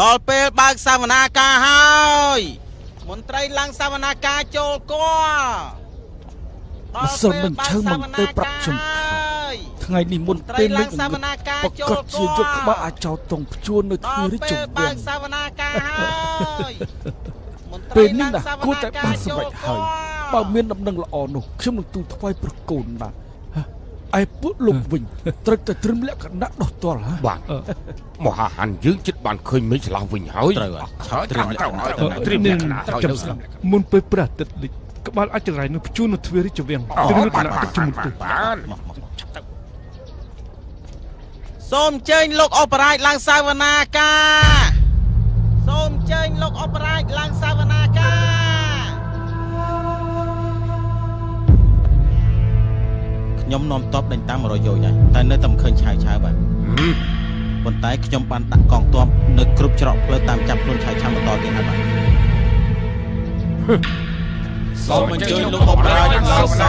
ដល់ពេលបើកសវនាការហើយមន្ត្រីឡើងសវនាការចូលគាល់ដល់ពេលបើកសវនាការហើយថ្ងៃនេះមុនពេលមេឃសវនាការចូលគាល់ជាយកក្បាលអាចោតតងព្យួននៅទ្វារជុំវាំងសវនាការហើយពេលនេះណាគួរតែបានសម្រេចហើយបើមានដំណឹងល្អនោះខ្ញុំនឹងទូលថ្វាយប្រកូនណា ឯពួកលោកវិញត្រូវតែត្រឹមលក្ខណៈដោះទាល់ហ៎បាទមហាហានយើងចិត្តបានឃើញមេឃឆ្លាស់វិញហើយត្រូវហើយត្រៀមលក្ខណៈត្រៀមលក្ខណៈហើយចាំស្លាប់មុនពេលព្រះអាទិត្យលិចក្បាលអាចចរៃនឹងព្យួននៅទ្វាររាជវាំងត្រៀមលក្ខណៈទឹកជំនុំទៅបានសូមអញ្ជើញលោកអបរាជឡើងសវនាការសូមអញ្ជើញលោកអបរាជឡើងសវនាកា ខ្ញុំនាំតបដេញតាម100យោជហើយតែនៅតែមិនឃើញឆាវឆាវបាទប៉ុន្តែខ្ញុំបានដាក់កងទ័ពនៅគ្រប់ច្រកផ្លូវតាមចាប់ខ្លួនឆាវឆាវបន្តទៀតហើយបាទសូមអញ្ជើញលោកអបរាជឡើងសវនា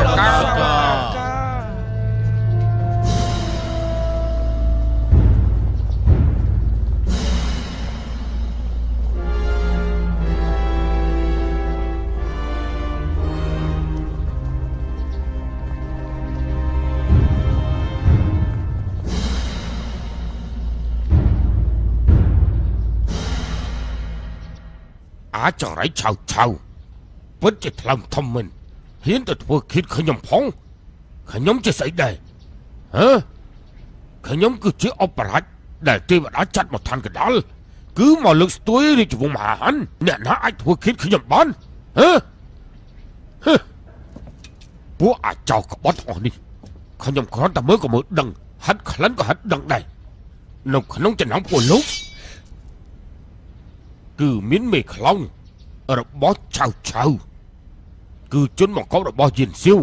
កា អាចរៃឆៅឆៅពិតជាថ្លើមធំមិនហ៊ានទៅធ្វើគិតខ្ញុំផងខ្ញុំជាស្អីដែរហ៎ខ្ញុំគឺជាអបរាជដែលទេវតាចាត់មកឋានកដាលគឺមកលើកស្ទួយរាជវង្សមហាហានអ្នកណាអាចធ្វើគិតខ្ញុំបានហ៎ហឺពួកអាចោក្បត់អស់នេះខ្ញុំគ្រាន់តែមើលក៏មើលដឹងហាត់ក្លិនក៏ហាត់ដឹងដែរនៅក្នុងចំណោមពួកលោក គឺមានមេខ្លោងរបស់ឆៅឆៅគឺជនបង្កប់របស់យិនសៀវ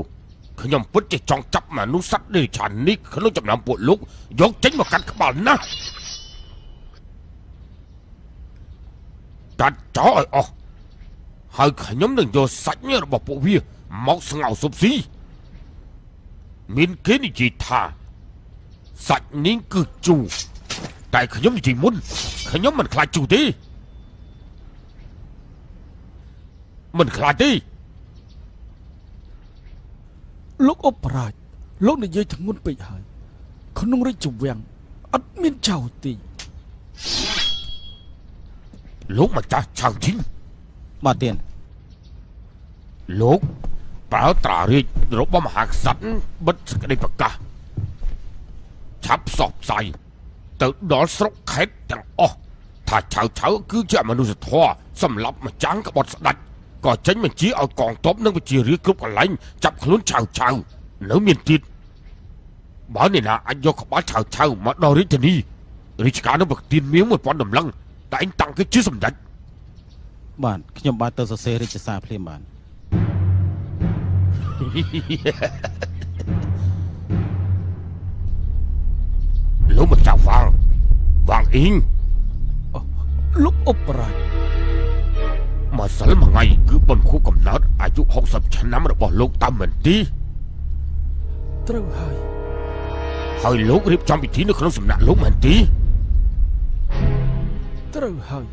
ខ្ញុំពិតជាចង់ចាប់មនុស្សសត្វនេះឆាននេះក្នុងចំណោមពួកលោកយកចេញមកកាត់ក្បាលណាស់កាត់ចោលឲ្យអស់ហើយខ្ញុំនឹងយកសាច់របស់ពួកវាមកស្ងោរស៊ុបស៊ីមានគេនិយាយថាសាច់នេះគឺជូរតែខ្ញុំនិយាយមុនខ្ញុំមិនខ្លាចជូរទេ មិនខ្លាចទេលោកអបរាជលោកនិយាយធ្ងន់ពេកហើយ ក្នុងរាជវាំងអត់មានចៅទីលោកម្ចាស់ឆៅជីងបាទទៀនលោកប្រើត្រារាជរបស់មហាក្សត្របិទសេចក្តីប្រកាសឆាប់ផ្សព្វផ្សាយទៅដល់ស្រុកខេត្តទាំងអស់ថាឆៅឆៅគឺជាអមនុស្សធម៌សម្រាប់ម្ចាំងក្បត់ស្ដាច់ ក៏ចេញបញ្ជាឲ្យកងទ័ពនិងប្រជារាស្ត្រគ្រប់កន្លែងចាប់ខ្លួនឆៅឆៅនៅមានទៀតបើអ្នកណាអាចយកក្បាលឆៅឆៅមកដល់រាជធានីរាជការនឹងប្រទានមាស1000តម្លឹងតែឯងតាំងគេជាសម្ដេចបាទខ្ញុំបាទទៅសរសេររាជសារភ្លាមបាទលោកម្ចាស់វ៉ាងវ៉ាងអ៊ីងលោកអបរាជ ម្សិលមួយថ្ងៃគឺបុណ្យខួបកំណើតអាយុ60ឆ្នាំរបស់លោកតាមមិនទីត្រូវហើយហើយលោករៀបចំពិធីនៅក្នុងសំណាក់លោកមែនទីត្រូវហើយ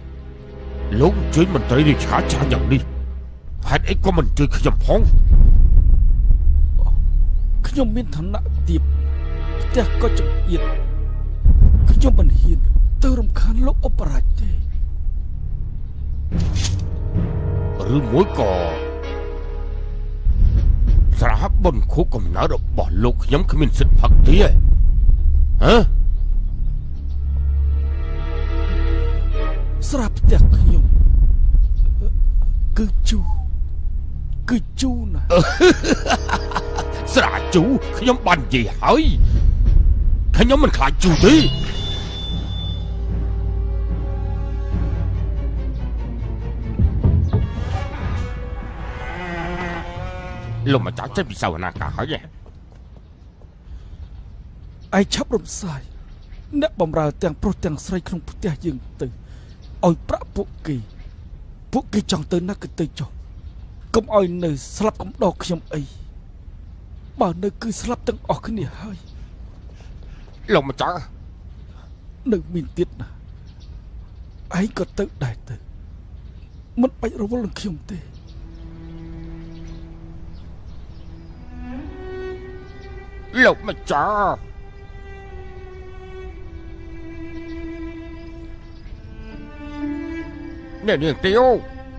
លោកអញ្ជើញមន្ត្រីរាជការច្រើនយ៉ាងនេះហេតុអីក៏មិនអញ្ជើញខ្ញុំផងខ្ញុំមានឋានៈទាបផ្ទះក៏ចង្អៀតខ្ញុំមិនហ៊ានទៅរំខានលោកអបរាជទេ ឬមួយក៏ស្រាបុណ្យខួបកំណើតរបស់លោកខ្ញុំគ្មានសិទ្ធិផឹកទេហ៎ហ៎ស្រាប់ផ្ទះខ្ញុំគឺជូរគឺជូរណាស់ស្រាជូខ្ញុំបាននិយាយហើយខ្ញុំមិនខ្លាចជូទេ លោកម្ចាស់ចេះពិសោធនាការហើយហ៎ឯឆាប់រំសាយអ្នកបំរើទាំងប្រុសទាំងស្រីក្នុងផ្ទះយើងទៅឲ្យប្រាក់ពួកគេពួកគេចង់ទៅណាក៏ទៅចុះកុំឲ្យនៅស្លាប់កំដរខ្ញុំអីបើនៅគឺស្លាប់ទាំងអស់គ្នាហើយលោកម្ចាស់នៅមានទៀតណាឯងក៏ទៅដែរទៅមិនបាច់រវល់នឹងខ្ញុំទេ លោកម្ចាស់អ្នកនាងទៀវ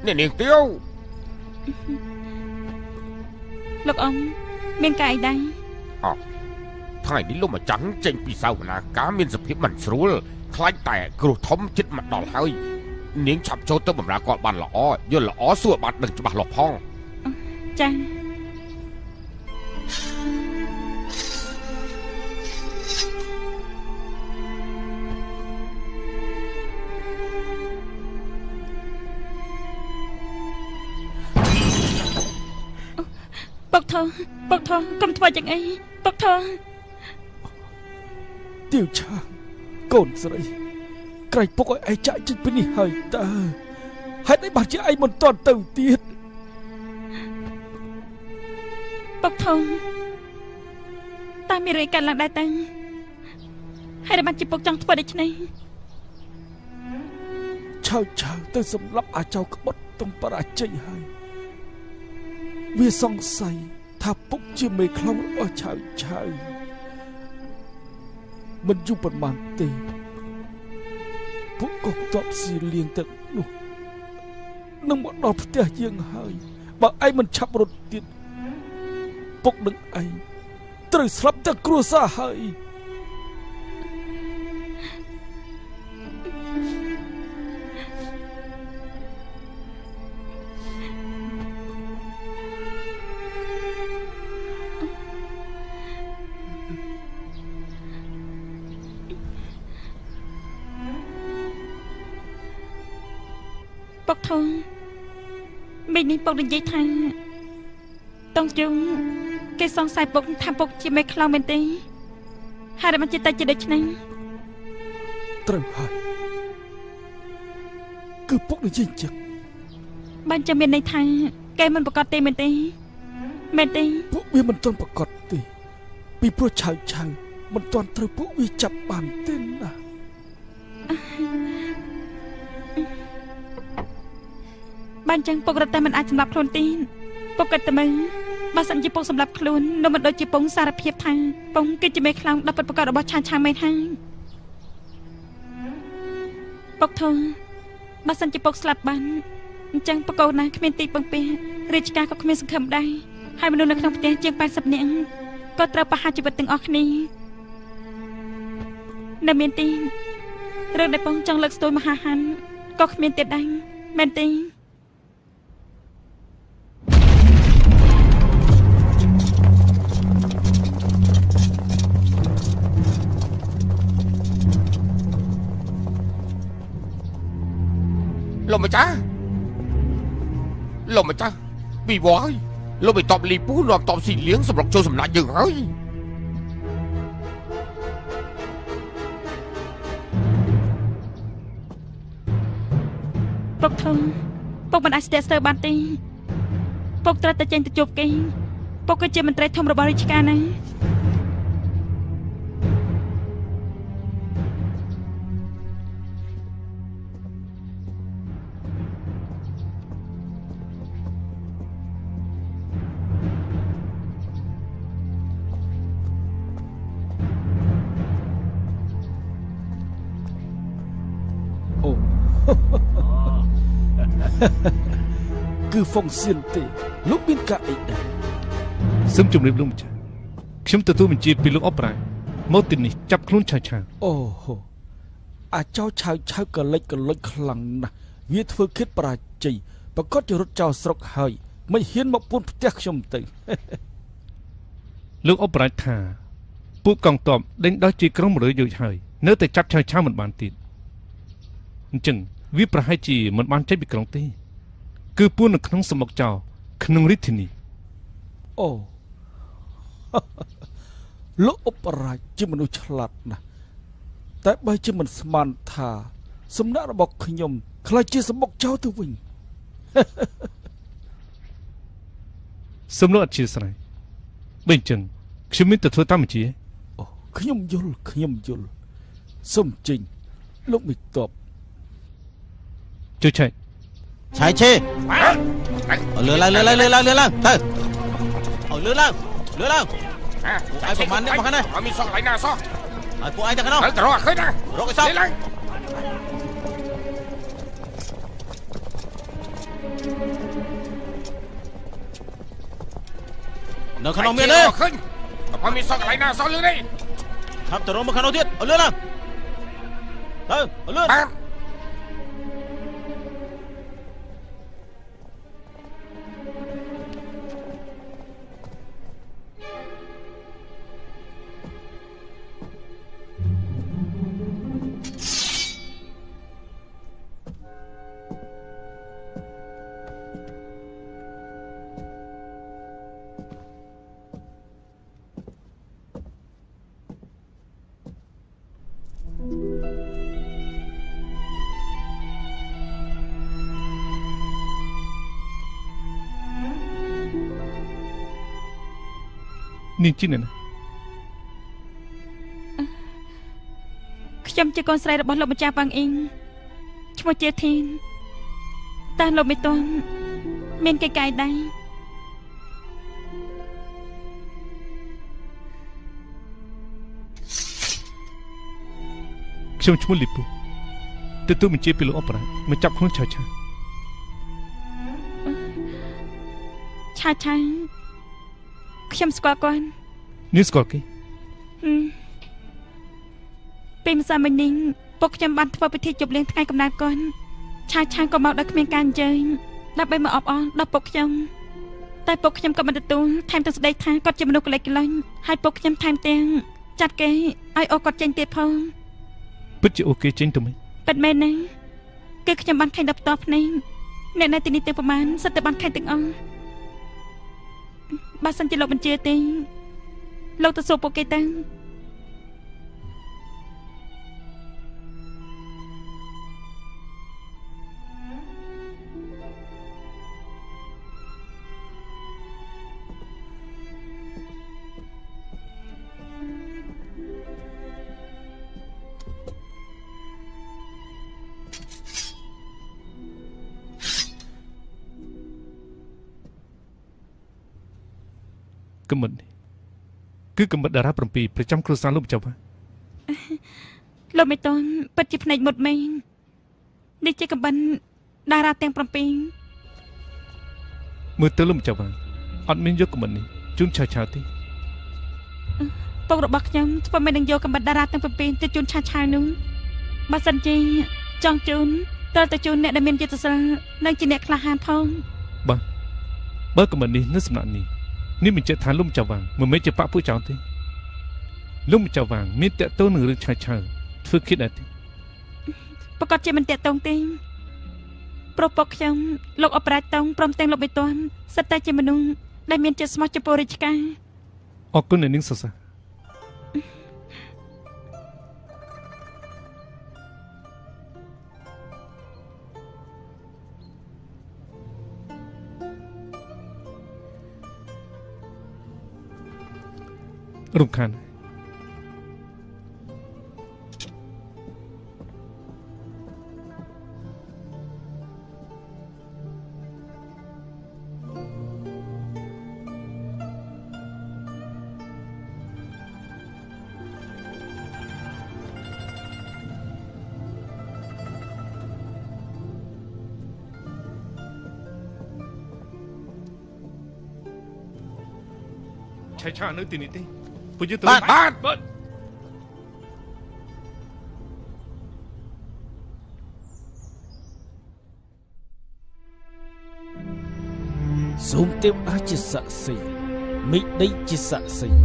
អ្នកនាងទៀវលោកអ៊ំមានការអីដែរថ្ងៃនេះលោកម្ចាស់ចេញពីសវនាការមានសភាពមិនស្រួលខ្លាចតែគ្រោះធំចិត្តមកដល់ហើយនាងឆាប់ចូលទៅបម្រើគាត់បានល្អយល់ល្អសួរបានដឹងច្បាស់លាស់ផងចា ពុកធំពុកធំកុំធ្វើយ៉ាងអីពុកធំទាវឆាងកូនស្រីក្រៃពុកឲ្យឯងចាក់ចេញពីនេះហើយតើហេតុអីបានជាឯងមិនតន់ទៅទៀតពុកធំតើមានរឿងកើតឡើងដែរតើហើយបានជាពុកចង់ធ្វើដូច្នេះឆៅឆៅទៅសម្លាប់អាចៅក្បត់តុងបរាជ័យហើយវាសង្ស័យ ថាពុកជាមេខ្លោងរបស់ឆៅឆៅមិនយូរប៉ុន្មានទេពួកកងទ័ពស៊ីលៀងទាំងនោះនឹងមកដល់ផ្ទះយើងហើយបើឯងមិនឆាប់រត់ទៀតពុកនឹងឯងត្រូវស្លាប់ទាំងគ្រួសារហើយ ពុកធំមិញនេះពុកនិយាយថាតងជុងគេសង្ស័យពុកថាពុកជាមេខ្លោងមែនទេហើយបានជាតែជាដូច្នេះត្រូវហើយគឺពុកនិយាយអញ្ចឹងបានជាមានន័យថាគេមិនប្រកាសទេមែនទេមែនទេពួកវាមិនទាន់ប្រកាសទេពីព្រោះឆៅឆៅមិនទាន់ត្រូវពួកវាចាប់បានទេណា បានចឹងពុករត់តែមិនអាចសម្លាប់ខ្លួនទេពុកគិតតែមើលបើសិនជាពុកសម្លាប់ខ្លួននោះមិនដូចជាពងសារភាពថាពងគឺជាមេខ្លោងដល់ពិតប្រកបរបស់ឆានឆាងមែនហើយពុកធំបើសិនជាពុកស្លាប់បានអញ្ចឹងបកូនណាគ្មានទីពឹងពាររាជការក៏គ្មានសង្ឃឹមដែរហើយមនុស្សនៅក្នុងផ្ទះជាង80នាក់ក៏ត្រូវប្រហារជីវិតទាំងអស់គ្នានៅមានទីរឿងដែលពងចង់លើកស្ទួយមហាហានក៏គ្មានទៀតដែរមែនទេ លោកម្ចាស់លោកម្ចាស់ពីវ៉យលោកไปតបលីពូនាំតបស៊ីលៀងសម្រុកចូលសំណាក់យើងហើយពុកធំពុកមិនអាចស្ទាក់ស្ទើរបានទេពុកត្រូវតែចេញទៅជួបគេពុកគឺជាមន្ត្រីធំរបស់រាជការណា ហ្វុងសៀនទេលោកមានការអីដែរសូមជម្រាបលោកម្ចាស់ខ្ញុំទទួលបញ្ជាពីលោកអបរ៉ាមកទីនេះចាប់ខ្លួនឆៅឆៅអូហូអាចោឆៅឆៅកលិចកលុចខ្លាំងណាស់វាធ្វើគិតបរាជ័យប្រកាសជារត់ចោលស្រុកហើយមិនហ៊ានមកពួនផ្ទះខ្ញុំទៅលោកអបរ៉ាថាពួកកងទ័ពដេញដោះជាក្រុម100យោជហើយ នៅតែចាប់ឆៅឆៅមិនបានទៀតអញ្ចឹងវាប្រហែលជាមិនបានចេញពីក្រុងទេ គឺពួននៅក្នុងសមុទ្រចោលក្នុងរាជធានីអូលោកឧបរាជជាមនុស្សឆ្លាតណាស់តែបើជាមិនស្មានថា សំណាក់របស់ខ្ញុំខ្លាចជាសម្បុកចោលទៅវិញសូមលោកអធិស្ឋានបើអញ្ចឹងខ្ញុំមានតែធ្វើតាមបញ្ជាអូខ្ញុំយល់ខ្ញុំយល់សុំចេញលោកមិនតបជួយឆែក ឆៃឆេឲ្យលឿនឡើងលឿនឡើងលឿនឡើងលឿនឡើងទៅឲ្យលឿនឡើងលឿនឡើងឯងប្រហែលនេះមកនេះអត់មានសក់កន្លែងណាសោះឲ្យពួកឯងទៅក្នុងទៅទៅរកឃើញណារកឲ្យសោះឡើងនៅក្នុងមានទេឃើញអត់មានសក់កន្លែងណាសោះលឿននេះឆាប់ទៅរកមកខាងនោះទៀតឲ្យលឿនឡើងទៅឲ្យលឿនបាទនាងជី ណាណាខ្ញុំជាកូនស្រីរបស់លោកម្ចាស់ប៉ាងអ៊ីងឈ្មោះជាធីនតើលោកមិនទាន់មានកេកាយដែរខ្ញុំឈ្មោះលីពូទទួលបញ្ជាពីលោកអបរាមកចាប់ខ្លួនឆាឆាឆាឆា ខ្ញុំស្គាល់គាត់នាងស្គាល់គេហឹមពេលម្សិលមិញនេះពុកខ្ញុំបានធ្វើពិធីជប់លៀងថ្ងៃកំណើតគាត់ឆាឆាក៏មកដល់គ្មានការអញ្ជើញដើម្បីមកអបអរដល់ពុកខ្ញុំតែពុកខ្ញុំក៏មិនទទួលថែមទាំងស្ដីថាគាត់ជាមនុស្សកលេចកលាញ់ហើយពុកខ្ញុំថែមទាំងចាត់គេឲ្យអូគាត់ចេញទៀតផងពិតជាអូខេចេញទៅមិនពិតមែនណាគឺខ្ញុំបានឃើញដល់ផ្ទាល់ភ្នែកអ្នកនៅទីនេះទាំងប្រមាណសិតតែបានឃើញទាំងអស់ បើសិនជាលោកបញ្ជាទេលោកទៅសួរពួកគេទៅ កំមិននេះគឺកំមិនតារា7ប្រចាំគ្រួសារលោកម្ចាស់វ៉ាលោកមិនតន់ពិតជាភ្នែកមុតមែននេះជាកំបិនតារាទាំង7មើលទៅលោកម្ចាស់វ៉ាអត់មានយកកំមិននេះជូនឆាឆាទេពុករបស់ខ្ញុំធ្វើមិននឹងយកកំបិនតារាទាំង7ទៅជូនឆាឆាយនោះបើសិនជាចង់ជូនត្រូវទៅជូនអ្នកដែលមានចិត្តសិលនិងជាអ្នកក្លាហានផងបាទបើកំមិននេះនៅសំណាក់នេះ នេះបញ្ជាក់ថាលោកម្ចាស់វ៉ាមិនមែនជាបាក់ពួកចោលទេលោកម្ចាស់វ៉ាមានតកតូននឹងរឿងឆាឆាធ្វើគិតដែរទេប្រកាសជាមិនតាក់ទងទេប្រុសពុកខ្ញុំលោកអបរាជតងព្រមទាំងលោកបេតនសិតតែជាមនុស្សដែលមានចិត្តស្មោះចំពោះរាជការអរគុណអ្នកនាងសរសើ ររំខានឆៃឆានៅទីនេះទេ ពួកយើងទៅបាទបាទបាទសូមទេវតាជាស័ក្តិសិទ្ធិមេឃដីជាស័ក្តិសិទ្ធិ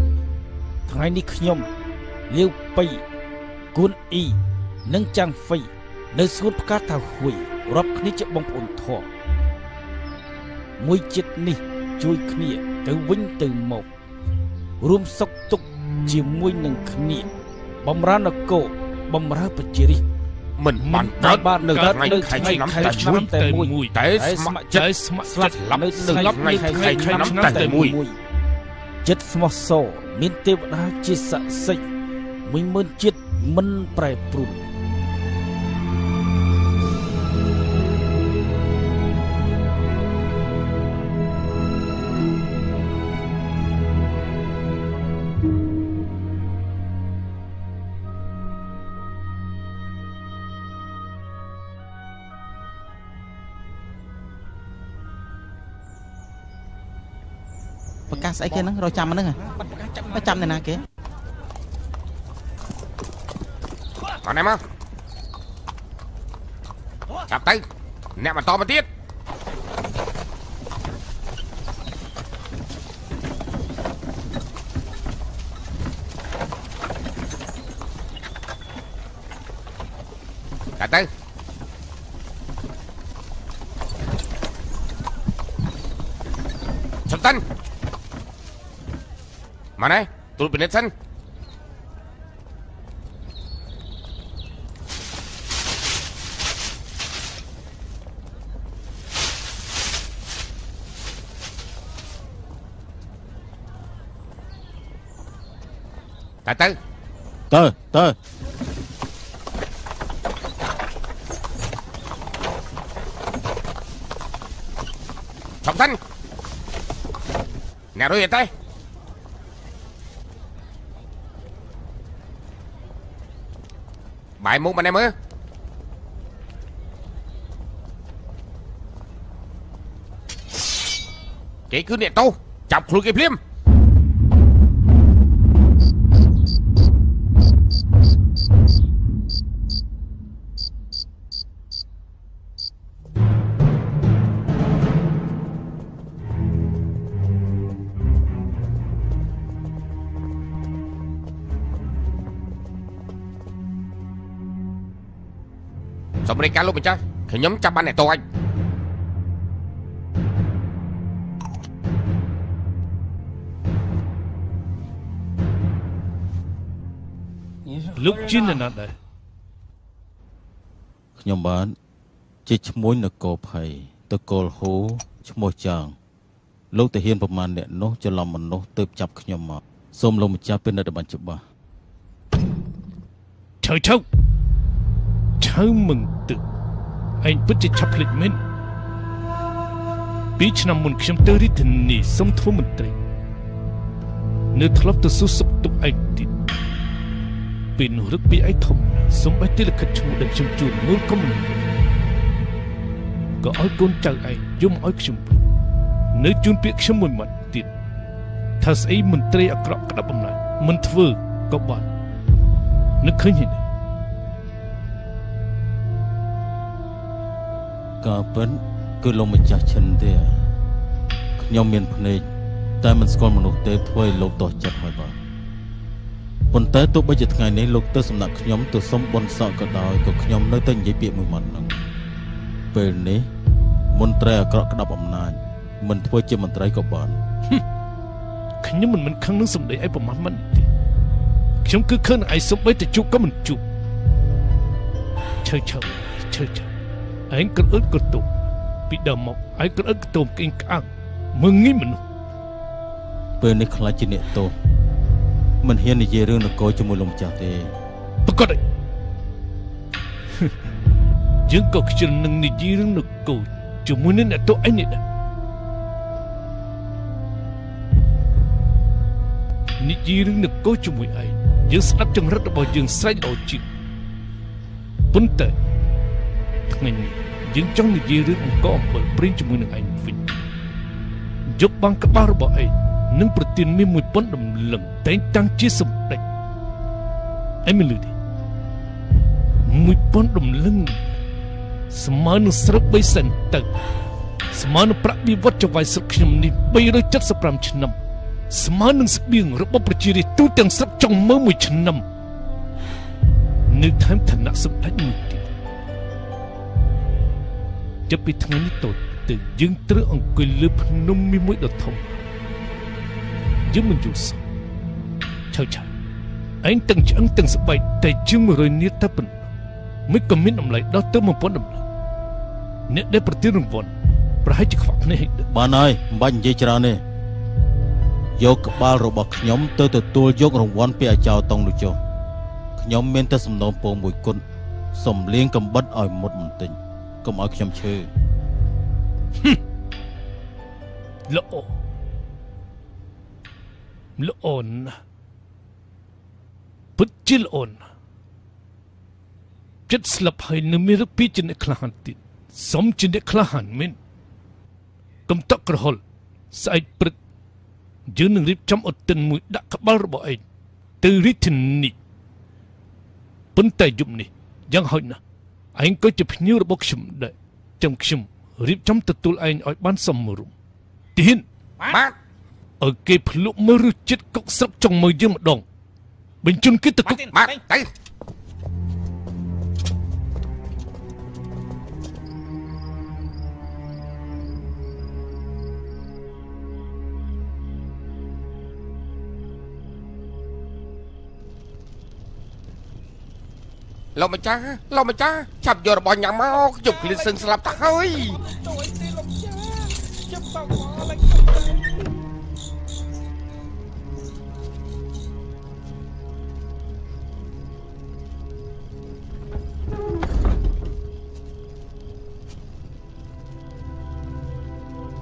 ថ្ងៃនេះខ្ញុំលាវប៉ៃគួនអ៊ីនិងចាំងហ្វៃនៅសួនផ្កាតាហួយរាប់គ្នាជាបងប្អូនធម៌មួយចិត្តនេះ ជួយគ្នាទៅវិញទៅមក រួមសុខទុក្ខជាមួយនឹងគ្នាបំរើនគរបំរើប្រជារាស្ត្រមិនបានកើតបាននៅកើតនៅនៅថ្ងៃថ្ងៃឆ្នាំខែតែឆ្នាំមួយតែមួយតែតែស្ម័គ្រស្ម័គ្រចិត្តស្ម័គ្រស្លាប់នៅនៅស្លាប់នៅថ្ងៃឆ្នាំតែមួយចិត្តស្មោះសរមានទេវតាជាស័ក្តិសិទ្ធិមួយម៉ឺនជាតិមិនប្រែប្រួល ការស្អីគេហ្នឹងរកចាំហ្នឹងហើយចាំនៅណាគេមកណែមកចាប់ទៅអ្នកបន្តមកទៀតចាប់ទៅចាប់តាន់មកណែទូលពិនិត្យសិនទៅទៅទៅទៅឈប់សិនអ្ន ករួយអត់ទេបាយមុខមកនេះ មើលគេគឺអ្នកទោសចាប់ខ្លួ សូមរាយការណ៍លោកម្ចាស់ខ្ញុំចាប់បានអ្នកតូចលោកជាអ្នកណាដែរខ្ញុំបានជាឈ្មោះនគរភ័យតកូលហូឈ្មោះចាងលោកតាហ៊ានប្រមាណអ្នកនោះច្រឡំមនុស្សទៅចាប់ខ្ញុំមកសូមលោកម្ចាស់ពិនិត្យឲ្យបានច្បាស់ឆៅឆៅ ឆៅមឹងទឹកឯងពិតជាឆាប់ភ្លេចមែនពីឆ្នាំមុនខ្ញុំទៅរាជធានីសុំធ្វើមន្ត្រី នៅធ្លាប់ទៅសួរសុខទុក្ខឯងទៀតពេលនោះរឹកពីឯងធំសុំបែរទីលិខិតឈ្មោះដែលខ្ញុំជូនមើលក៏មិនមើលក៏ឲ្យកូនចៅឯងយំឲ្យខ្ញុំវិញនៅជូនពាក្យខ្ញុំមួយម៉ាត់ទៀតថាស្អីមន្ត្រីអាក្រក់ក្តាប់អំណាចមិនធ្វើក៏បាននឹកឃើញហើយ ការពិតគឺលោកម្ចាស់ឈិនទេខ្ញុំមានភ្នែកតែមិនស្គាល់មនុស្សទេធ្វើឲ្យលោកតោះចិត្តហើយបាទប៉ុន្តែទោះបីជាថ្ងៃនេះលោកទៅសំណាក់ខ្ញុំទៅសុំបនសក់ក៏ដោយក៏ខ្ញុំនៅតែនិយាយពាក្យមួយម៉ាត់ហ្នឹងពេលនេះមន្ត្រីអាក្រក់ក្តាប់អំណាចមិនធ្វើជាមន្ត្រីក៏បានខ្ញុំមិនមិនខឹងនឹងសម្ដីឯប្រមាថមិនទេខ្ញុំគឺខឹងនឹងឯសំបីតែជួបក៏មិនជួបឈើឈើឈើឈើ ឯងក្រអឹតក៏ទុំពីដើមមកឯងក្រអឹតក៏ទុំក្អេងក្អាំងមើងងីមនុស្សពេលនេះខ្លាចជាអ្នកទោសមិនហ៊ាននិយាយរឿងនគរជាមួយលោកម្ចាស់ទេប្រកបហើយយើងក៏ខ្ជិលនឹងនិយាយរឿងនគរជាមួយនឹងអ្នកទោសឯងនេះដែរនិយាយរឿងនគរជាមួយឯងយើងស្ដាប់ចង្រិតរបស់យើងស្រេចល្អជាងប៉ុន្តែ ថ្ងៃនេះយើងចង់និយាយរឿងអង្គអំបិលព្រៀងជាមួយនឹងឯងវិញយកបាំងក្បាលរបស់ឯងនិងប្រទានមានមួយប៉ុនដំលឹងតែងតាំងជាសម្ដេចអេមីលីទេមួយប៉ុនដំលឹងស្មើនឹងស្រុក3សេនទៅស្មើនឹងប្រាក់បៀវត្តចង្វាយស្រុកខ្ញុំនេះ375ឆ្នាំស្មើនឹងស្បៀងរបស់ប្រជារាស្ត្រទូទាំងស្រុកចង់មើលមួយឆ្នាំនៅថែមឋានៈសម្ដេចមួយទៀត ចាប់ពីថ្ងៃនេះតទៅយើងត្រូវអង្គុយលើភ្នំមួយមួយដ៏ធំយើងមិនយល់សោះឆៅឆៅឯងទាំងឆ្អឹងទាំងស្បែកតែជាង100នាតតែប៉ុណ្ណោះមិនក៏មានតម្លៃដល់ទៅ1000តម្លៃអ្នកដែលប្រទានរង្វាន់ប្រហែលជាខ្វះភ្នែកដែរបានហើយមិនបាច់និយាយច្រើនទេយកក្បាលរបស់ខ្ញុំទៅទទួលយករង្វាន់ពីអាចារ្យតង់នោះចុះខ្ញុំមានតែសំណូមពរមួយគត់សំលៀងកំបិតឲ្យមុតបន្តិច កុំឲ្យខ្ញុំឈឺល្អល្អណាស់ពិតជាល្អណាស់ចិត្តស្លាប់ហើយនៅមានរកពីជាអ្នកក្លាហានទៀតសំជាអ្នកក្លាហានមែនកុំតក់ក្រហល់ស្អែកព្រឹកយើងនឹងរៀបចំអតិនមួយដាក់ក្បាលរបស់ឯងទៅរាជធានីប៉ុន្តែយប់នេះយ៉ាងហោចណាស់ ឯងក៏ជាភ្ញៀវរបស់ខ្ញុំដែរចាំខ្ញុំរៀបចំទទួលឯងឲ្យបានសមរម្យទីហ៊ានបាទឲ្យគេភ្លុកមើលរសជាតិកុកស្រាប់ចុងមើលយើងម្ដងបញ្ជូនគេទៅគុកបាទទៅ លោកម្ចាស់លោកម្ចាស់ចាប់យករបស់ញ៉ាំមកខ្ញុំឃ្លានសឹងស្លាប់ទៅហើយជួយទីលោកចាខ្ញុំសោកមកឡើង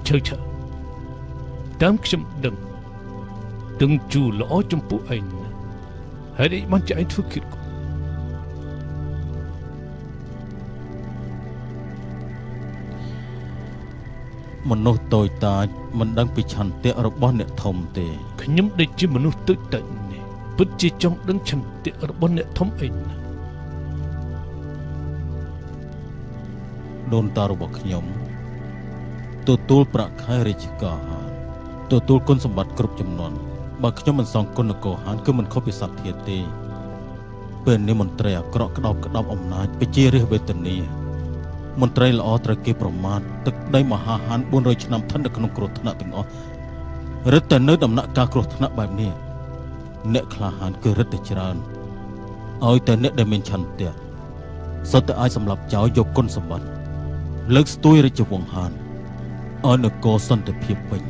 ឈើឈើតាមខ្ញុំដឹងទាំងជូល្អចំពោះឯងណាស់ហើយឯងបានជាឯងធ្វើគិតកុំ មនុស្សតូចតាចមិនដឹងពីឆន្ទៈរបស់អ្នកធំទេខ្ញុំដែលជាមនុស្សតូចតាចនេះពិតជាចង់ដឹងឆន្ទៈរបស់អ្នកធំឯងណាស់ដូនតារបស់ខ្ញុំទទួលប្រាក់ខែរាជការហានទទួលគុណសម្បត្តិគ្រប់ចំនួនបើខ្ញុំមិនសងគុណនគរហានគឺមិនខុសពីសត្វធាតុទេពេលនេះមន្ត្រីអាក្រក់ក្តោបក្តាប់អំណាចបជារិះវេទនា មន្ត្រីល្អត្រូវគេប្រមាថទឹកដីមហាហាន400ឆ្នាំឋិននៅក្នុងគ្រោះថ្នាក់ទាំងអស់រឹតតែនៅដំណាក់កាលគ្រោះថ្នាក់បែបនេះអ្នកក្លាហានគឺរឹតតែច្រើនឲ្យតែអ្នកដែលមានឆន្ទៈសុទ្ធតែអាចសម្លាប់ចោលយកគុណសម្បត្តិលើកស្ទួយរាជវង្សហានឲ្យនគរសន្តិភាពវិញ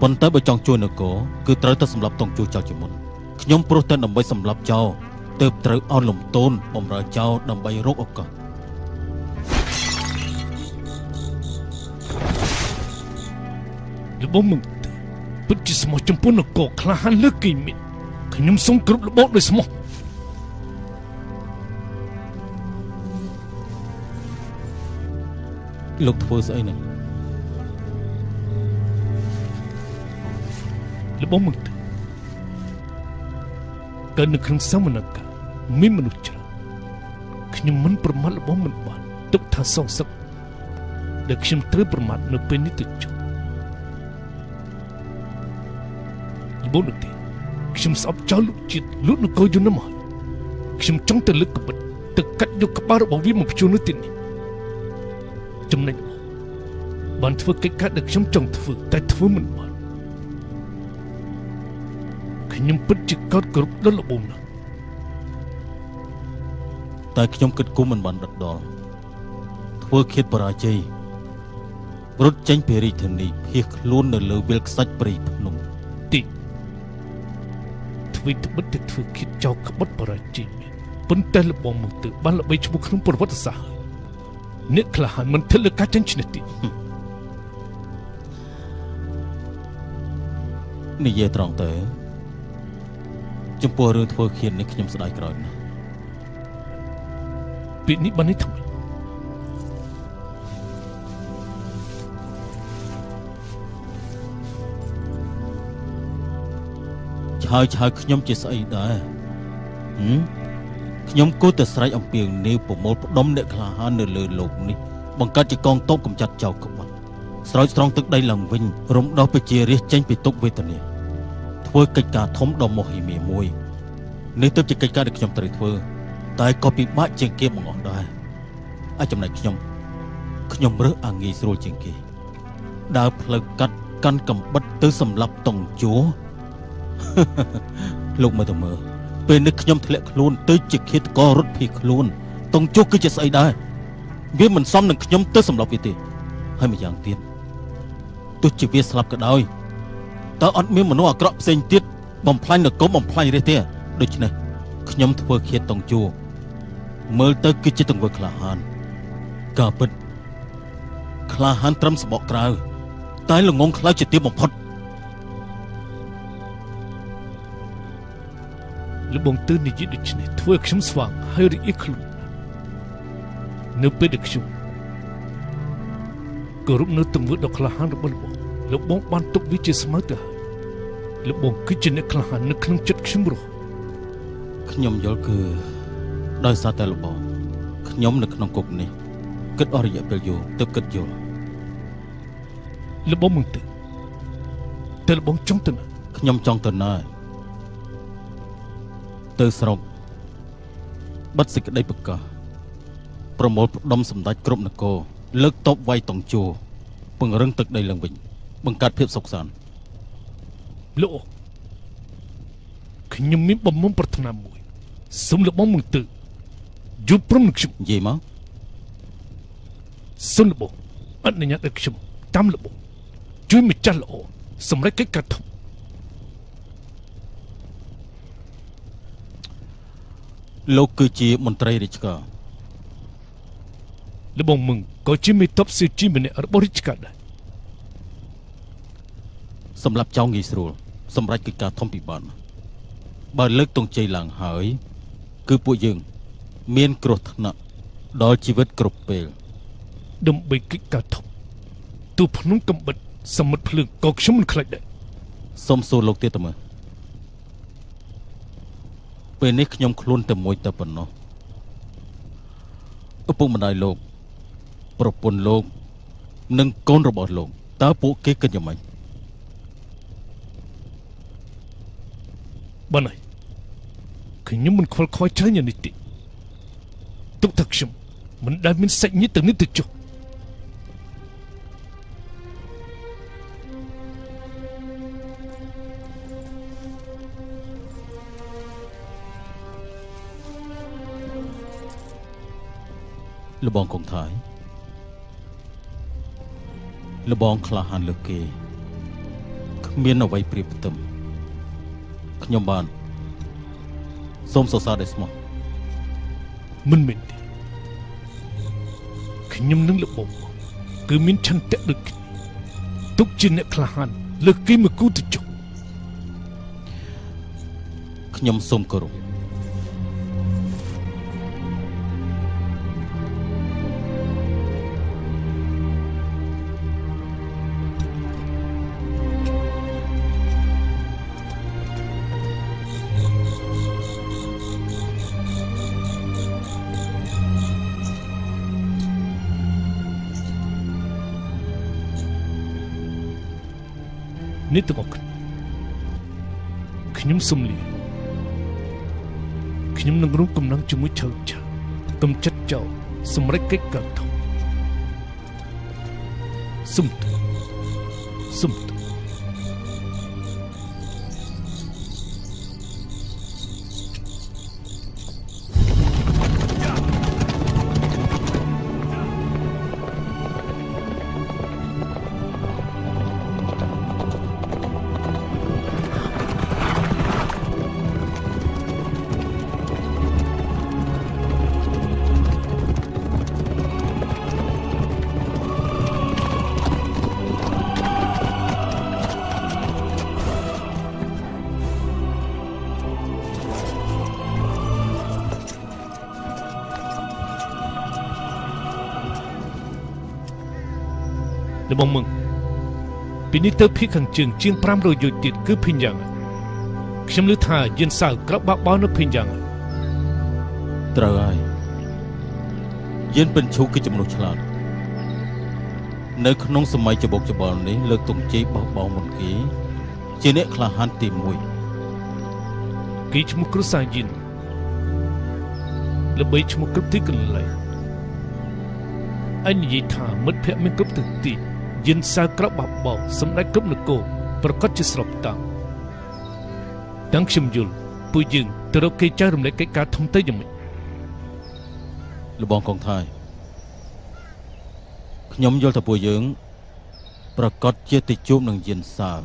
ប៉ុន្តែបើចង់ជួយនគរគឺត្រូវតែសម្លាប់តង់ជួចោលជាមុនខ្ញុំព្រោះតែដើម្បីសម្លាប់ចោលទើបត្រូវអោនលំទោនបំរើចោលដើម្បីរកឱកាស របស់មន្ត្រីពិតជាស្មោះចំពោះនគរក្លាហានលើគីមីខ្ញុំសូមគ្រប់របបដោយស្មោះលោកធ្វើស្អីនោះរបស់មន្ត្រីកើតនៅក្នុងសមណកៈមានមនុស្សច្រើនខ្ញុំមិនប្រមាថរបស់មិនបានទុកថាសងសឹកដែលខ្ញុំត្រូវប្រមាថនៅពេលនេះទៅចុះ របស់នោះទេខ្ញុំស្អប់ចោលលោកជាតិលោកនគរយន្តមកហើយខ្ញុំចង់ទៅលើកកបិតទៅកាត់យកក្បាលរបស់វាមកបញ្ជូននៅទីនេះចំណេញមកបានធ្វើកិច្ចការដែលខ្ញុំចង់ធ្វើតែធ្វើមិនបានខ្ញុំពិតជាកោតគ្រប់ដល់លបងណាស់តែខ្ញុំគិតគុំមិនបានដិតដល់ធ្វើឃាតបរាជ័យរត់ចេញពីរាជធានីភៀសខ្លួននៅលើវាលខ្សាច់ព្រៃភ្នំទី ធ្វើត្បិតតែធ្វើគិតចោលក្បត់បរាជ័យមែនប៉ុន្តែលបងមកទៅបានល្បីឈ្មោះក្នុងប្រវត្តិសាស្ត្រហើយអ្នកក្លាហានមិនធ្វើលើការចាញ់ឈ្នះទីនិយាយត្រង់ទៅចំពោះរឿងធ្វើឃាតនេះខ្ញុំស្ដាយក្រោយណាស់ពាក្យនេះបាននេះថ្មី ហើយឆៅខ្ញុំជាស្អីដែរហឹមខ្ញុំគូតែស្រែកអំពីងនាវប្រមូលផ្ដុំអ្នកក្លាហាននៅលើលោកនេះបង្កើតជាកងទ័ពកម្ចាត់ចោរក្បត់ស្រោចស្រង់ទឹកដីឡើងវិញរំដោះប្រជារាស្ត្រចេញពីទុកវេទនាធ្វើកិច្ចការធំដ៏មហិមាមួយនេះទៅជាកិច្ចការដែលខ្ញុំត្រូវធ្វើ តែក៏ពិបាកជាងគេបង្អស់ដែរអាចចំណែកខ្ញុំខ្ញុំរើសអាងាយស្រួលជាងគេដើរផ្លូវកាត់កាន់កំបិតទៅសម្លាប់តុងជួរ លោកមើលទៅមើលពេលនេះខ្ញុំធ្លាក់ខ្លួនទៅជាឃាតកររត់ភៀសខ្លួនតុងជុះគឺជាស្អីដែរវាមិនសមនឹងខ្ញុំទៅសម្លាប់វាទេហើយម្យ៉ាងទៀតទោះជាវាស្លាប់ក៏ដោយតើអត់មានមនុស្សអាក្រក់ផ្សេងទៀតបំផ្លាញនគរបំផ្លាញរាជទេដូច្នេះខ្ញុំធ្វើឃាតតុងជុះមើលទៅគឺជាទង្វើក្លាហានការពិតក្លាហានត្រឹមសបកក្រៅតែល្ងងខ្លៅជាទៀបបំផុត លបងទើនិយាយដូចនេះធ្វើឲ្យខ្ញុំស្វាងហើយរីករាយខ្លួននៅពេលដែលខ្ញុំគោរពនៅទង្វើដ៏ក្លាហានរបស់លបងលបងបានទុកវាជាស្មៅទៅហើយលោកបងគឺជាអ្នកក្លាហាននៅក្នុងចិត្តខ្ញុំរស់ខ្ញុំយល់គឺដោយសារតែលបងខ្ញុំនៅក្នុងគុកនេះគិតអស់រយៈពេលយូរទើបគិតយល់លោកបងមិនទៅតែលោកបងចង់ទៅណាខ្ញុំចង់ទៅណា ទៅស្រុកបិទសេចក្តីប្រកាសប្រមូលផ្ដុំសម្ដេចគ្រប់នគរលើកតបវាយតង់ជួរពង្រឹងទឹកដីឡើងវិញបង្កើតភាពសុខសាន្តលោកខ្ញុំមានបំណងប្រាថ្នាមួយសូមលោកបងមិនទៅយល់ព្រមនឹងខ្ញុំនិយាយមកសូមលោកបងអនុញ្ញាតឲ្យខ្ញុំតាមលោកបងជួយម្ចាស់ល្អសម្រាប់កិច្ចការធំ លោកគឺជាមន្ត្រីរាជការលោកបងមឹងក៏ជាមេតបសេជីម្នាក់របស់រាជការដែរសម្រាប់ចောင်းងាយស្រួលសម្រាប់កិច្ចការធំពិបាកណាស់បើលើកទង់ជ័យឡើងហើយ គឺពួកយើង មានគ្រោះថ្នាក់ដល់ជីវិតគ្រប់ពេលដើម្បីកិច្ចការធំទូភ្នំកំបិតសមុទ្រភ្លើងក៏ខ្ញុំមិនខ្លាចដែរសូមសួរលោកទៀតទៅមើល ពេលនេះខ្ញុំខ្លួនតែមួយតែប៉ុណ្ណោះឪពុកម្ដាយលោក ប្រពន្ធលោក និងកូនរបស់លោកតើពួកគេគិតយ៉ាងម៉េចបានហើយខ្ញុំមិនខ្វល់ខ្វាយច្រើនយ៉ាងនេះទេទុកថាខ្ញុំមិនដែលមានសាច់ញាតិទៅនេះទៅចុះ លបងកងថៃលបងក្លាហានលើសគេគ្មានអ្វីប្រៀបផ្ទឹមខ្ញុំបានសូមសរសើរដោយស្មោះមិនមែនទេខ្ញុំនឹងលបងគឺមានឆន្ទៈដូចគ្នាទុកជាអ្នកក្លាហានលើកគេមកគូទៅចុះខ្ញុំសូមគោរព នេះទៅមកខ្ញុំសុំលីខ្ញុំនឹងរួមកំណងជាមួយឆៅឆាកំចិត្តចោលសម្រេចកិច្ចការធំសុំទៅសុំទៅ លបងមឹងពីនេះទៅភៀកខាងជើងជាង500យោជន៍ទៀតគឺភីញយ៉ាងខ្ញុំឮថាយានសៅក្របបាក់បោនៅភីញយ៉ាងត្រូវហើយយានពិនឈូគឺជាមនុស្សឆ្លាតនៅក្នុងសម័យច្បុកច្បល់នេះលើកទង់ជ័យបោះបោមុនគេជាអ្នកក្លាហានទី1គេឈ្មោះគ្រូសាយិនល្បីឈ្មោះគ្រប់ទីកន្លែងអញនិយាយថាមិត្តភក្តិមានគ្រប់ទិសទី យិនសៅក្របបបោសម្ដេចគ្រប់នគរប្រកាសជាស្របតាមទាំងខ្ញុំយល់ពួកយើងទៅរកគេចៅរំលែកកិច្ចការធំទៅយ៉ាងម៉េចលបងកងថៃខ្ញុំយល់ថាពួកយើង ប្រកាសជាទៅជួបនឹងយានសាវ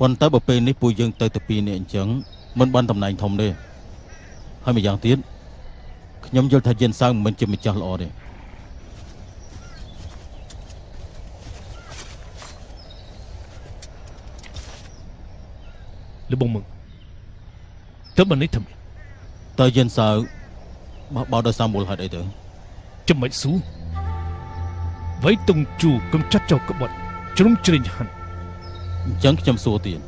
ប៉ុន្តែបើពេលនេះពួកយើងទៅតែពីរនាក់អញ្ចឹងមិនបានតំណែងធំទេហើយម្យ៉ាងទៀតខ្ញុំយល់ថាយានសាវមិនមែនជាម្ចាស់ល្អទេ លបងមឹងទៅបាននេះធ្វើម៉េចតើយានសាវបោះបោដោយសារមូលហេតុអីទៅចាំមិនស៊ូវៃតុងជូកំចាត់ចោលក្បត់ជ្រុំជ្រែងហាន់អញ្ចឹងខ្ញុំសួរទៀត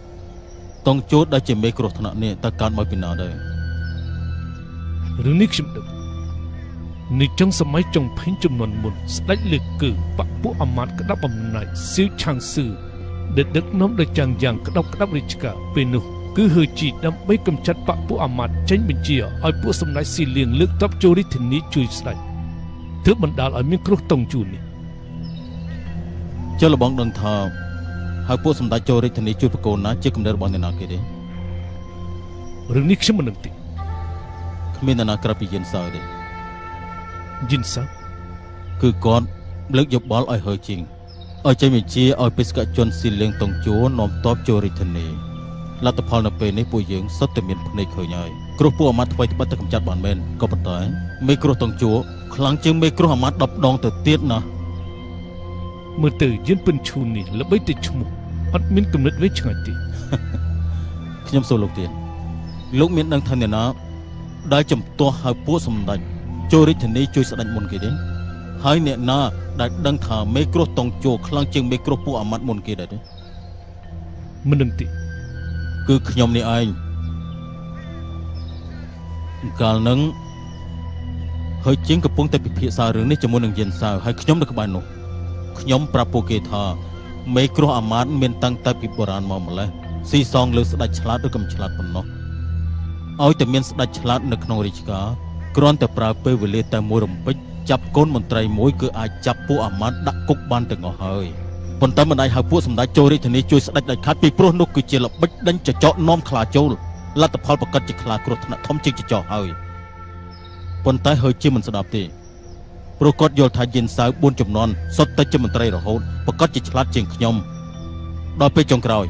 តង់ជួដែលជាមេគ្រោះថ្នាក់នេះតើកើតមកពីណាដែររឿងនេះខ្ញុំដឹងនេះចឹងសម័យចុងភេងចំនួនមុនស្ដេចលើកគឺបពពួកអាមាត្យក្តាប់អំណាចសៀវឆាងស៊ឺ ដែលដឹកនាំដោយចាំងយ៉ាងក្តាប់ក្តាប់រាជការពេលនោះគឺហឺជីដើម្បីកម្ចាត់បពពួកអាមាត្យចេញបញ្ជាឲ្យពួកសម្ដេចស៊ីលៀងលើកតបចូលរាជធានីជួយស្ដេចទើបបណ្ដាលឲ្យមានគ្រោះតុងជួននេះចុះលបងដឹងថាហើយពួកសម្ដេចចូលរាជធានីជួយបកូនណាជាកំណើតរបស់អ្នកណាគេទេរឿងនេះខ្ញុំមិនដឹងទេគ្មានអ្នកណាក្រៅពីយិនសើទេយិនសាគឺគាត់លើកយោបល់ឲ្យហើជាង ឲ្យចេញបញ្ជាឲ្យបេសកជនស៊ីលៀងតុងជួនាំតបចូលរាជធានីលទ្ធផលនៅពេលនេះពួកយើងសុទ្ធតែមានភ្នែកឃើញហើយគ្រោះពួកអាម៉ាត់ថ្មីត្បិតតែកម្ចាត់បានមែនក៏ប៉ុន្តែមេគ្រោះតុងជួខ្លាំងជាងមេគ្រោះអាម៉ាត់10ដងទៅទៀតណាស់មើលទៅយិនពិនឈូននេះល្បីតែឈ្មោះអត់មានគំនិតវែងឆ្ងាយទេខ្ញុំសួរលោកទៀតលោកមានដឹងថាអ្នកណាដែលចំទាស់ឲ្យពួកសម្ដេចចូលរាជធានីជួយស្ដេចមុនគេទេ ហើយអ្នកណាដែលដឹងថាមេគ្រោះតុងជួខ្លាំងជាងមេគ្រោះពួកអាម៉ាត់មុនគេដែរទេមិនដឹងទេគឺខ្ញុំនេះឯងកាលនឹងហើយជាងកំពុងតែពិភាក្សារឿងនេះជាមួយនឹងយិនសាវហើយខ្ញុំនៅក្បែរនោះខ្ញុំប្រាប់ពួកគេថាមេគ្រោះអាម៉ាតមានតាំងតែពីបុរាណមកម្លេះស៊ីសងលើស្ដេចឆ្លាតឬកំឆ្លាតប៉ុណ្ណោះឲ្យតែមានស្ដេចឆ្លាតនៅក្នុងរាជការគ្រាន់តែប្រើពេលវេលាតែមួយរំពេច ចាប់កូនមន្ត្រីមួយគឺអាចចាប់ពួកអាម៉ាតដាក់គុកបានទាំងអស់ហើយប៉ុន្តែមិនអាចហៅពួកសម្ដេចចូលរាជធានីជួយស្ដេចដាច់ខាតពីព្រោះនោះគឺជាល្បិចដេញចចកនាំខ្លាចូលលទ្ធផលប្រកាសជាខ្លាគ្រោះថ្នាក់ធំជាងចចកហើយប៉ុន្តែហើយជាមិនស្ដាប់ទេព្រោះគាត់យល់ថាយិនសៅ4ចំនួនសុទ្ធតែជាមន្ត្រីរហូតប្រកាសជាឆ្លាតជាងខ្ញុំដល់ពេលចុងក្រោយ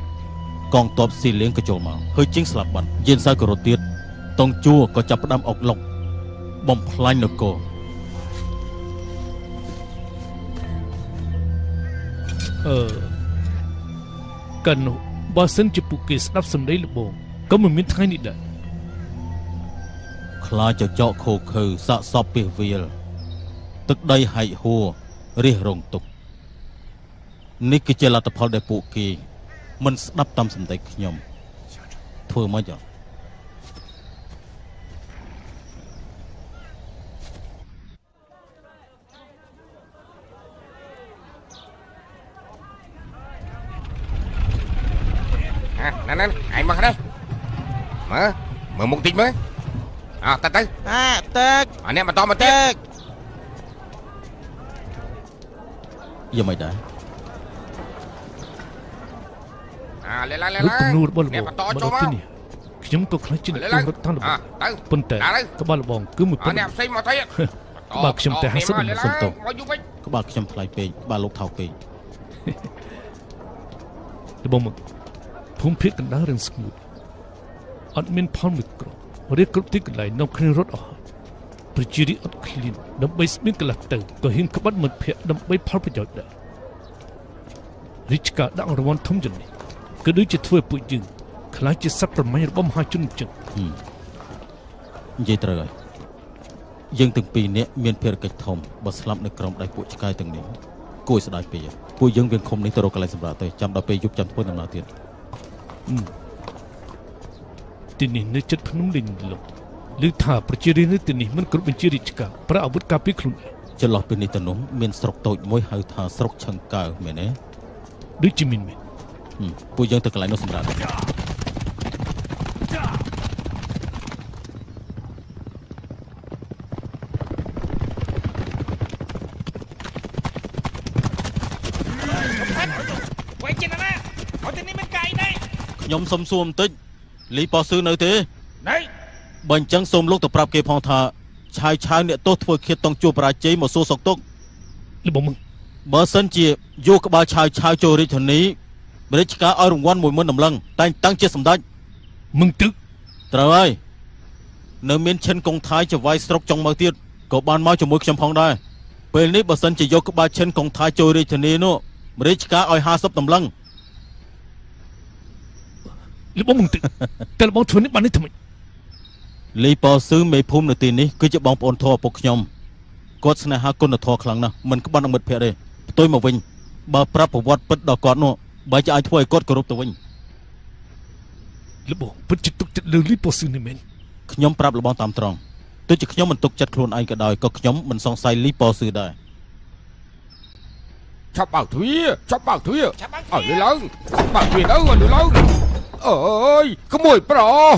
កងទ័ពស៊ីលៀងក៏ចូលមកហើយជាងស្លាប់បាត់យិនសៅក៏រត់ទៀតតងជួក៏ចាប់ផ្ដើមអុកឡុកបំផ្លាញនគរ អឺកណ្ណូបើសិនជាពួកគេស្ដាប់សម្ដីលបងក៏មិនមានថ្ងៃនេះដែរខ្លាចចកខោខើសាកសពពីវាល ទឹកដីហែកហួររិះរងទុកនេះគឺជាលទ្ធផលដែលពួកគេមិនស្ដាប់តាមសម្ដីខ្ញុំធ្វើមកចុះហ่ ណែណែឯងមកនេះមើលមើលមុខតិចមើលអើទៅទៅអាទឹកអានេះបន្តមកទៀតទឹកយ៉ាងម៉េចដែរអាលេឡាលេរូបឡាគំនូររបស់លនេះបងបន្តមកចូលដល់មកទីនេះខ្ញុំក៏ខ្លាចជាអ្នកលេទឡាងរត់តាមលបអើងទៅប៉ុន្តែដើរទៅក្បាលលបងគឺមួយអាប៉ុណ្ណឹនេះងផ្សេងមកទៅបើខ្ញុំតែ50លេឡាមកយូរវិញក្បាលខ្ញុំថ្លៃពេកក្បាលលោកថោកពេកលបងមក ភូមិភាគកណ្ដាលរឿងស្ងួតអត់មានផលមួយគ្រាប់រៀបគ្រប់ទីកន្លែងនាំគ្នារត់អស់ហើយប្រជារាស្ត្រអត់ឃ្លានដើម្បីស្មានកន្លះទៅក៏ហ៊ានក្បត់មិត្តភ័ក្តិដើម្បីផលប្រយោជន៍ដែររាជការដាក់រង្វាន់ធំជាងនេះគឺដូចជាធ្វើឲ្យពួកយើងខ្លាចជាសត្វប្រមាញ់របស់មហាជនអញ្ចឹងនិយាយត្រូវហើយយើងទាំងពីរនាក់មានភារកិច្ចធំបើស្លាប់នៅក្រោមដៃពួកឆ្កែទាំងនេះគួរឲ្យស្ដាយពេកពួកយើងវាងខំនេះទៅរកកន្លែងសម្រាប់ទៅចាំដល់ពេលយប់ចាំធ្វើដំណើរទៀត ទីនេះនៅជិតភ្នំលេងលុកឬថាប្រជារាស្ត្រនៅទីនេះមិនគ្រប់បញ្ជារាជការប្រើអាវុធការពារខ្លួនឯងចន្លោះពីនេះទៅនោះមានស្រុកតូចមួយហៅថាស្រុកឆឹងកើមែនទេដូចជាមានមែនហឹមពួកយើងទៅកន្លែងនោះសម្រាប់ទៅវៃចិត្តណាមកទីនេះមានកៃដែរ ខ្ញុំសុំសួរបន្តិចលីប៉ោស៊ឺនៅទេណៃបើអញ្ចឹងសូមលោកទៅប្រាប់គេផងថាឆាយឆាវអ្នកទោសធ្វើឃាតតង់ជួបបរាជ័យមកសួរសុកទុកលបងមកបើសិនជាយកក្បាលឆាវឆាវចូលរាជធានីរាជការឲ្យរង្វាន់10000តម្លឹងតែងតាំងជាសម្ដេចមឹងទឹកត្រូវហើយនៅមានឈិនកុងថាយចវាយស្រុកចុងមកទៀតក៏បានមកជាមួយខ្ញុំផងដែរពេលនេះបើសិនជាយកក្បាលឈិនកុងថាយចូលរាជធានីនោះរាជការឲ្យ50តម្លឹង លបងមឹងទឹកតែលបងធ្វើនេះបាននេះធ្វើម៉េចលីប៉ោស៊ឺមេភូមិនៅទីនេះគឺជាបងប្អូនធម៌ឪពុកខ្ញុំគាត់ស្នេហាគុណធម៌ខ្លាំងណាស់មិនក្បត់នឹងមិត្តភក្តិទេផ្ទុយមកវិញបើប្រាប់ប្រវត្តិពិតដល់គាត់នោះបើជាអាចធ្វើឲ្យគាត់គោរពទៅវិញលបងពិតជាទុកចិត្តលើលីប៉ូស៊ឺនេះមែនខ្ញុំប្រាប់លបងតាមត្រង់ទោះជាខ្ញុំមិនទុកចិត្តខ្លួនឯងក៏ដោយក៏ខ្ញុំមិនសង្ស័យលីប៉ូស៊ឺដែរ ចាប់បើកទ្វារចាប់បើកទ្វារឲ្យលឺឡើងបើកទ្វារទៅឲ្យលឺឡើងអើយក្មួយប្រុស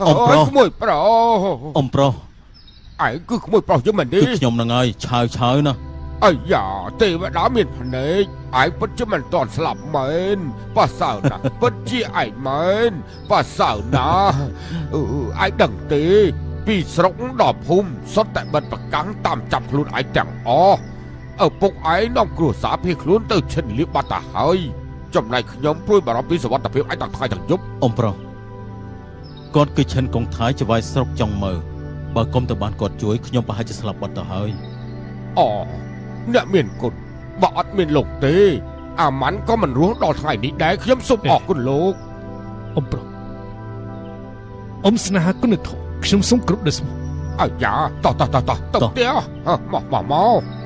អើយក្មួយប្រុសអ៊ំប្រុសឯងគឺក្មួយប្រុសយើងមែនទេគឺខ្ញុំនឹងហើយឆាវឆាវណាអាយ៉ាទេវតាមានភ្នែកឯងពិតជាមិនតន់ស្លាប់មែនប៉ះសៅណាស់ពិតជាឯងមែនប៉ះសៅណាស់អឺឯងដឹងទេពីស្រុកដល់ភូមិសុទ្ធតែបិទប្រកាំងតាមចាប់ខ្លួនឯងទាំងអស់ ឪពុកឯងនាំគ្រួសារភៀសខ្លួនទៅឈិនលៀបបាត់ទៅហើយចំណែកខ្ញុំព្រួយបារម្ភពីសុវត្ថិភាពឯងទាំងថ្ងៃទាំងយប់អ៊ំប្រុសគាត់គឺឈិនកងថាយចវាយស្រុកចង់មើលបើគុំទៅបានគាត់ជួយខ្ញុំប្រហែលជាស្លាប់បាត់ទៅហើយអូអ្នកមានគុណបើអត់មានលោកទេ អាម៉ាន់ក៏មិនរស់ដល់ថ្ងៃនេះដែរខ្ញុំសូមអរគុណលោកអ៊ំប្រុសអ៊ំស្នេហាគុណធម៌ខ្ញុំសូមគ្រប់ដោយស្មោះអាយ៉ាតោះតោះតោះតោះទៅផ្ទះហ៎មកមកមក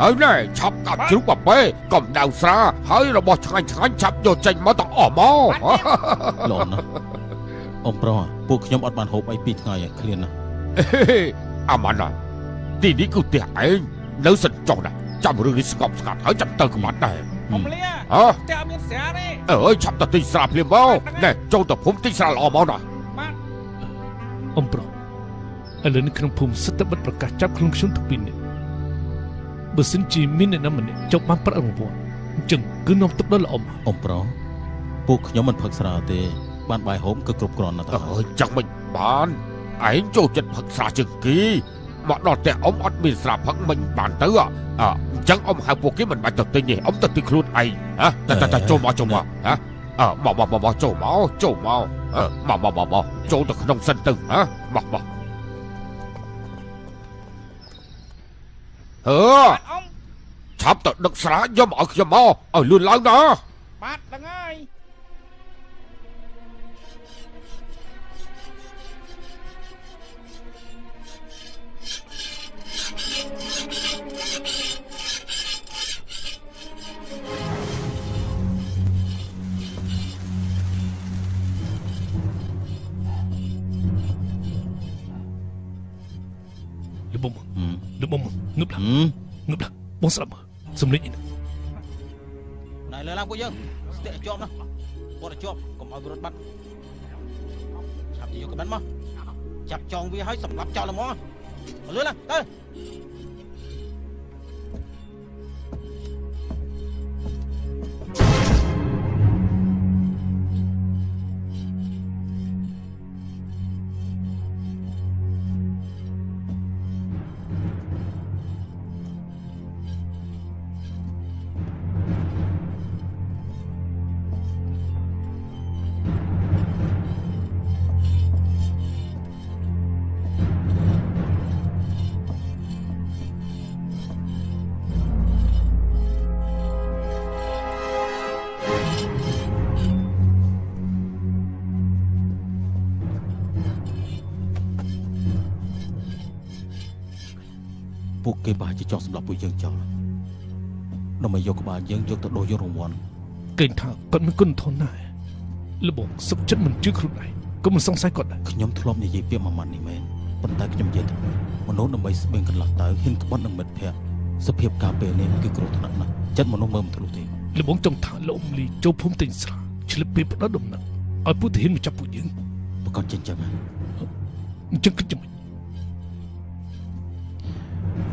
ហើយណែឆាប់កាត់ជ្រូកបាប៉េកំដៅស្រាហើយរបស់ឆ្ងាញ់ឆ្ងាញ់ឆាប់យកចេញមកទាំងអស់មកល្អណាស់អ៊ំប្រុសពួកខ្ញុំអត់បានហូបអីពីរថ្ងៃហើយឃ្លានណាស់អាម៉ាន់ណាទីនេះគឺផ្ទះឯងនៅសិនចុះណាចាំរឿងនេះស្កប់ស្កាត់ហើយចាំទៅក្បាត់ដែរអមលាហ៎តែអត់មានស្រាទេអើយឆាប់ទៅទិញស្រាភ្លាមមកណែចូលទៅភូមិទិញស្រាល្អមកណាបាទអ៊ំប្រុសឥឡូវនេះក្នុងភូមិសិទ្ធិបិទប្រកាសចាប់ខ្លួនខ្ញុំទាំងពីរនាក់ បើសិនជាមានអ្នកណាម្នាក់ចុកបានប្រាក់រង្វាន់អញ្ចឹងគឺនាំទុកដល់ល្អមកអ៊ំប្រុសពួកខ្ញុំមិនផឹកស្រាទេ បានបាយហូបគឺគ្រប់គ្រាន់ណាស់ទៅអើយចឹងមិនបានឯងចូលចិត្តផឹកស្រាជាងគេមកដល់តែអ៊ំអត់មានស្រាផឹកមិនបានទៅអ่ะអញ្ចឹងអ៊ំហៅពួកគេមិនបាច់ទៅទិញទេអ៊ំទៅទិញខ្លួនឯងហ៎តែតែចូលមកចូលមកហ៎អើមកមកមកចូលមកចូលមកអើមកមកមកមកចូលទៅក្នុងសិនទៅហ៎មកមក អឺបាទអមឆាប់ទៅដឹកស្រាយកមកឲ្យខ្ញុំមកឲ្យលឿនឡើងណាបាទដឹងហើយលបងហឹមល បងងឹបឡាហឹមងឹបឡាបងស្លាប់មើលសំលេងនេះណែលើឡើងពួកយើងស្ទាក់ជាប់ណាគាត់ទៅជាប់កុំឲ្យវារត់បាត់ឆាប់ទៅយកកណ្ដឹងមកចាប់ចងវាឲ្យសម្លាប់ចោលហ្មងលឿនឡើងទៅ គេប្រហែលជាចង់សម្លាប់ពួកយើងចោលដើម្បីយកក្បាលយើងយកទៅដូរយករង្វាន់កេងថាគាត់មានគុណធម៌ណាស់លបងសុខចិត្តមិនជឿខ្លួនឯងក៏មិនសង្ស័យគាត់ដែរខ្ញុំធ្លាប់និយាយពាក្យមួយម៉ាត់នេះមែនប៉ុន្តែខ្ញុំនិយាយទៅមនុស្សដើម្បីស្បៀងកន្លះតៅហ៊ានក្បត់នឹងមិត្តភ័ក្តិសភាពការពេលនេះគឺគ្រោះថ្នាក់ណាស់ចិត្តមនុស្សមើលមិនធ្លុះទេលបងចង់ថាលោកអ៊ំលីចូលភូមិទិញស្រាឆ្លៀបពេលផ្ដោតដំណឹងឲ្យពុទ្ធហ៊ានមកចាប់ពួកយើងប្រកាសចិញ្ចឹងហើយអញ្ចឹងគិតយ៉ាងម៉េច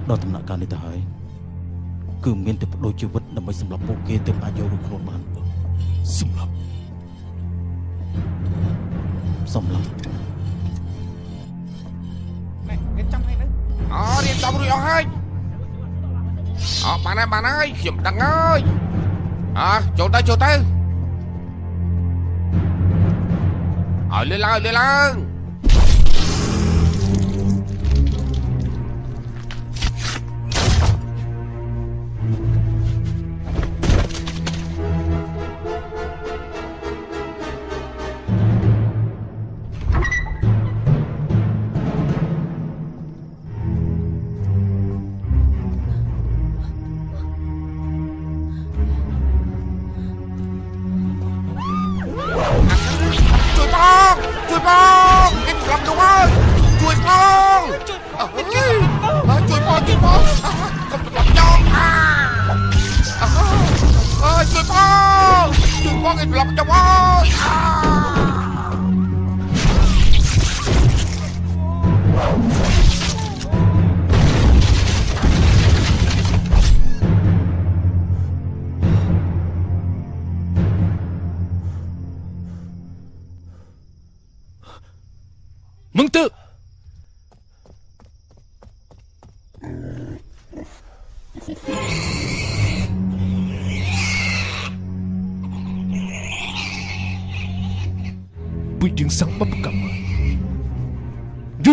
ដល់ដំណាក់កាលនេះទៅហើយគឺមានតែបដូរជីវិតដើម្បីសម្រាប់ពួកគេទើបអាចយករួចខ្លួនបានសម្រាប់សម្រាប់ណែគេចាំឲ្យនៅអូរៀនចប់រួចអស់ហើយអបានហើយបានហើយខ្ញុំដឹងហើយអើចូលទៅចូលទៅឲ្យលឿនឡើងឲ្យលឿនឡើងជួយផង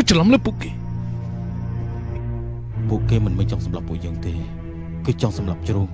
ច្រឡំលើពួកគេពួកគេមិនមែនចង់សម្លាប់ពួកយើងទេ គឺចង់សម្លាប់ជ្រូក